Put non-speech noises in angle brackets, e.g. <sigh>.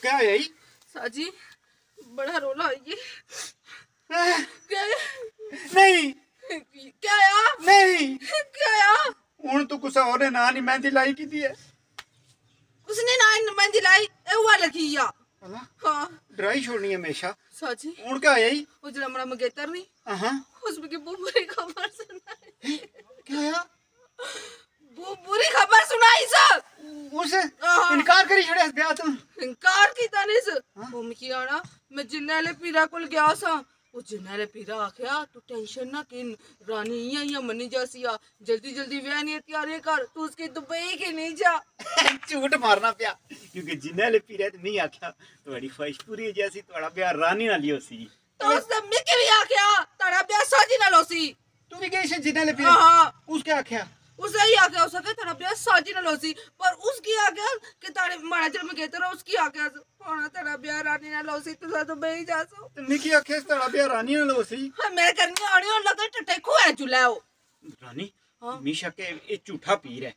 क्या है? साजी बड़ा रोला ये। हाँ। क्या है? नहीं। क्या या? नहीं। क्या या? हूँ तो कुछ और ने ना नहीं मेहंदी लाई की थी है? उसने ना मेहंदी लाई ए हुआ लगी या हाँ। ड्राई छोड़नी है हमेशा। साजी हूँ क्या है? वो जरा हमरा मगेतर नहीं हाँ उस में के बुरी खबर सुनाई। क्या या? वो बुरी खबर सुनाई सर। उसे हाँ। इनकार करी छड़े ब्याह तुम भूमिकी आना। मैं जिन्ने पीरा कोल गेआ सां ओह् जिन्ने पीरा आखेआ तू टेंशन ना किन रानी इ'यां इ'यां मन्नी जासी आ। जल्दी जल्दी ब्याह दियाँ त्यारियाँ कर तू उसकी दुबई के नहीं जा। <laughs> झूठ मारना पिया क्योंकि जिन्ने आह्ले पीरा ते मिगी आखेआ थुआढ़ी ख्वाहिश पूरी होई जासी थुआढ़ा ब्याह रानी नाल होसी। तो उसने भी आखेआ थुआढ़ा ब्याह साजी नाल होसी। तू भी गेई जिन्ने पीरा? हाँ हाँ। उसके आखेआ। उसे ही आ गया उसे के तेरा ब्याह साजी ना लोसी पर उसकी आ गया कि तारे मारा चल में कहते उसकी आ गया होना तेरा રાની ના લોસી તો તો બે જાસો નિકી અખેસ તો અબે રાની ના લોસી મે કરની અણિયો લગટ ટેકુ હે જુલાઓ રાની મીશા કે એ ચૂઠા પી રહે